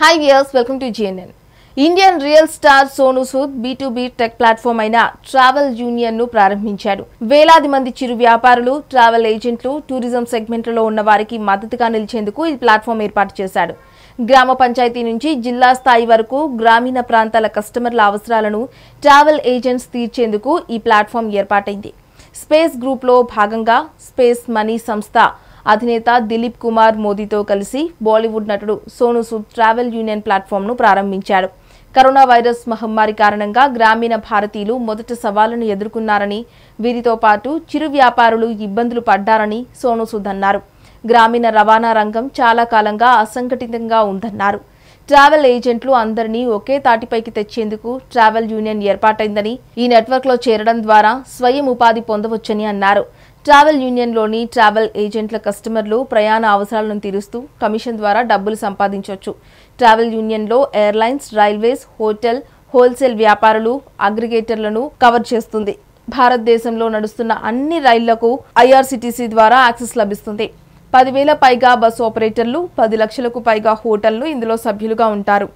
Hi viewers welcome to GNN Indian real star Sonu Sood B B tech platform అయిన travel యూనియన్ను ప్రారంభించాడు. వేలాది మంది చిరు వ్యాపారులు ట్రావెల్ ఏజెంట్లు టూరిజం సెగ్మెంట్లలో ఉన్న వారికి మద్దతుగా నిలిచేందుకు ఈ ప్లాట్ఫామ్ ఏర్పాటు చేశాడు. గ్రామ పంచాయతీ నుంచి జిల్లా స్థాయి వరకు గ్రామీణ ప్రాంతాల కస్టమర్ల అవసరాలను ట్రావెల్ ఏజెంట్స్ తీర్చేందుకు ఈ ప్లాట్ఫామ్ ఏర్పాటైంది. స్పేస్ గ్రూప్లో భాగంగా స్పేస్ మనీ సంస్థ అధినేత దిలీప్ కుమార్ మోదీతో కలిసి బాలీవుడ్ నటుడు సోను సూద్ ట్రావెల్ యూనియన్ ప్లాట్ఫామ్ను ప్రారంభించాడు కరోనా వైరస్ మహమ్మారి కారణంగా గ్రామీణ భారతీయులు మొదట సవాళ్ళను ఎదుర్కొన్నారని వీరితో పాటు చిరు వ్యాపారులు ఇబ్బందులు పడ్డారని సోను సూద్ అన్నారు. గ్రామీణ రవాణా రంగం చాలా కాలంగా అసంఘటితంగా ఉందన్నారు. ట్రావెల్ ఏజెంట్లు అందరినీ ఒకే తాటిపైకి తెచ్చేందుకు ట్రావెల్ యూనియన్ ఏర్పాటైందని ఈ నెట్వర్క్లో చేరడం ద్వారా స్వయం ఉపాధి పొందవచ్చని అన్నారు. ట్రావెల్ యూనియన్లోని ట్రావెల్ ఏజెంట్ల కస్టమర్లు ప్రయాణ అవసరాలను తీరుస్తూ కమిషన్ ద్వారా డబ్బులు సంపాదించవచ్చు ట్రావెల్ యూనియన్లో ఎయిర్లైన్స్ రైల్వేస్ హోటల్ హోల్సేల్ వ్యాపారులు అగ్రిగేటర్లను కవర్ చేస్తుంది. భారతదేశంలో నడుస్తున్న అన్ని రైళ్ళకు ఐఆర్సీటీసీ ద్వారా యాక్సెస్ లభిస్తుంది. పదివేల పైగా బస్సు ఆపరేటర్లు పది లక్షలకు పైగా హోటళ్ళు ఇందులో సభ్యులుగా ఉంటారు.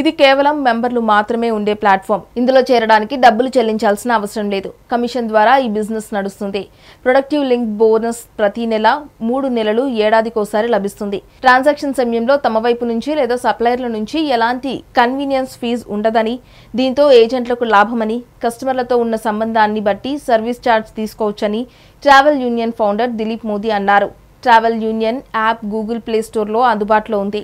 ఇది కేవలం మెంబర్లు మాత్రమే ఉండే ప్లాట్ఫామ్. ఇందులో చేరడానికి డబ్బులు చెల్లించాల్సిన అవసరం లేదు. కమిషన్ ద్వారా ఈ బిజినెస్ నడుస్తుంది. ప్రొడక్టివ్ లింక్ బోనస్ ప్రతి నెల మూడు నెలలు ఏడాదికోసారి లభిస్తుంది. ట్రాన్సాక్షన్ సమయంలో తమ వైపు నుంచి లేదా సప్లయర్ల నుంచి ఎలాంటి కన్వీనియన్స్ ఫీజు ఉండదని దీంతో ఏజెంట్లకు లాభమని కస్టమర్లతో ఉన్న సంబంధాన్ని బట్టి సర్వీస్ ఛార్జ్ తీసుకోవచ్చని travel union founder Dilip Modi అన్నారు. Travel union app Google play స్టోర్లో అందుబాటులో ఉంది.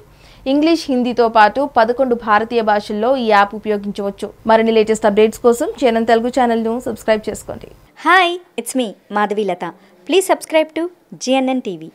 ఇంగ్లీష్ హిందీతో పాటు పదకొండు భారతీయ భాషల్లో ఈ యాప్ ఉపయోగించవచ్చు. మరిన్ని లేటెస్ట్ అప్డేట్స్ కోసం చేనం తెలుగు ఛానల్ను సబ్స్క్రైబ్ చేసుకోండి. Hi it's me Madhavilatha please subscribe to GNN TV